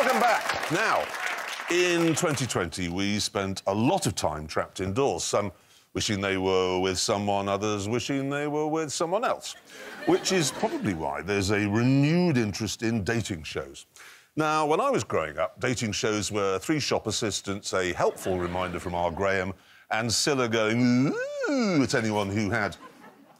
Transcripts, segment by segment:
Welcome back. Now, in 2020, we spent a lot of time trapped indoors. Some wishing they were with someone, others wishing they were with someone else. Which is probably why there's a renewed interest in dating shows. Now, when I was growing up, dating shows were three shop assistants, a helpful reminder from Our Graham, and Cilla going ooh at anyone who had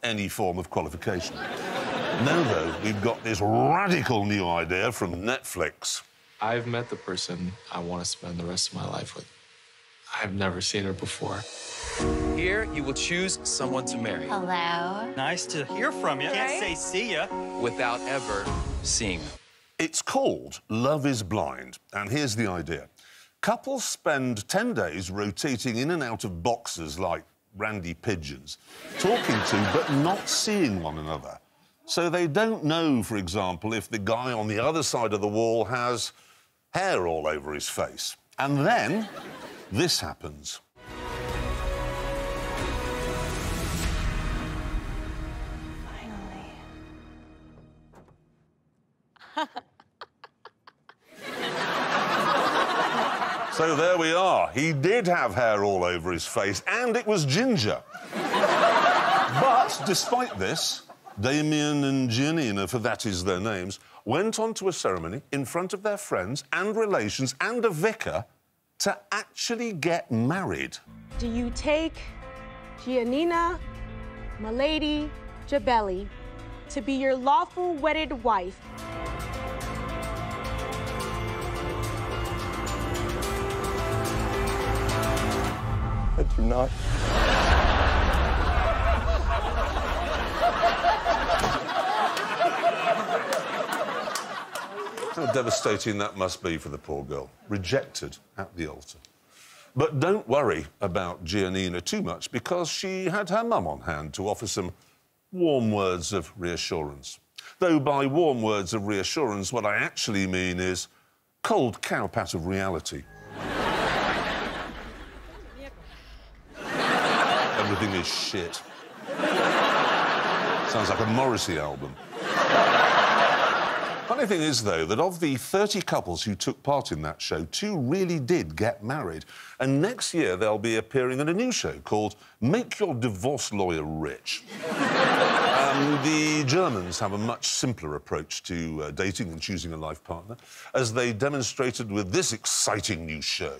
any form of qualification. now, though, we've got this radical new idea from Netflix. I've met the person I want to spend the rest of my life with. I've never seen her before. Here, you will choose someone to marry Hello. Nice to hear from you. Can't say see ya. without ever seeing them. It's called Love is Blind, and here's the idea. Couples spend 10 days rotating in and out of boxes like randy pigeons, talking to but not seeing one another. So they don't know, for example, if the guy on the other side of the wall has hair all over his face. And then this happens. Finally. So there we are. He did have hair all over his face, and it was ginger. but despite this, Damian and Giannina, for that is their names, went on to a ceremony in front of their friends and relations and a vicar to actually get married. Do you take Giannina, Milady, Gibelli to be your lawful wedded wife? I do not. Devastating that must be for the poor girl. Rejected at the altar. But don't worry about Giannina too much because she had her mum on hand to offer some warm words of reassurance. Though by warm words of reassurance, what I actually mean is cold cow pat of reality. Everything is shit. Sounds like a Morrissey album. Funny thing is, though, that of the 30 couples who took part in that show, two really did get married. And next year they'll be appearing in a new show called Make Your Divorce Lawyer Rich. um, the Germans have a much simpler approach to uh, dating and choosing a life partner, as they demonstrated with this exciting new show.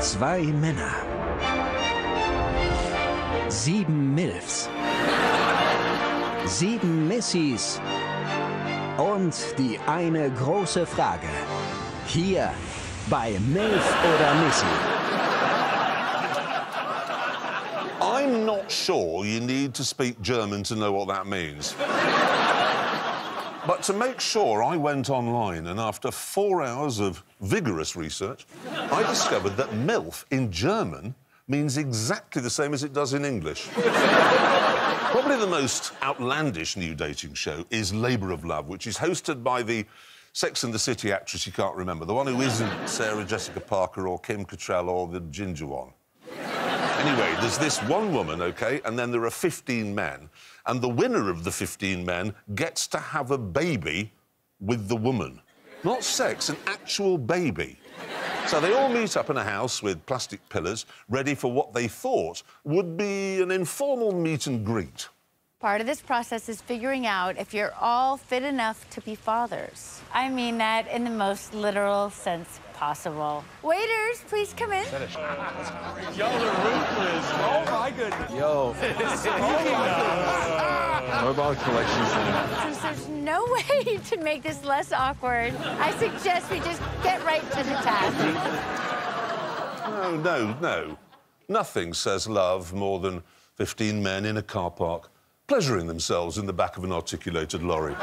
Zwei Männer. Sieben Milfs. Sieben Missys. Und die eine große Frage. Hier bei Milf oder Missy. I'm not sure you need to speak German to know what that means. but to make sure, I went online and after four hours of vigorous research, I discovered that MILF in German means exactly the same as it does in English. Probably the most outlandish new dating show is Labour of Love, which is hosted by the Sex and the City actress you can't remember, the one who isn't Sarah Jessica Parker or Kim Cattrall or the ginger one. Anyway, there's this one woman, OK, and then there are 15 men, and the winner of the 15 men gets to have a baby with the woman. Not sex, an actual baby. So they all meet up in a house with plastic pillars, ready for what they thought would be an informal meet and greet. Part of this process is figuring out if you're all fit enough to be fathers. I mean that in the most literal sense possible. Waiters, please come in. Y'all are ruthless. Oh my goodness. Yo. what about collection center? Since there's no way to make this less awkward, I suggest we just get right to the task. No, no, no. Nothing says love more than 15 men in a car park pleasuring themselves in the back of an articulated lorry.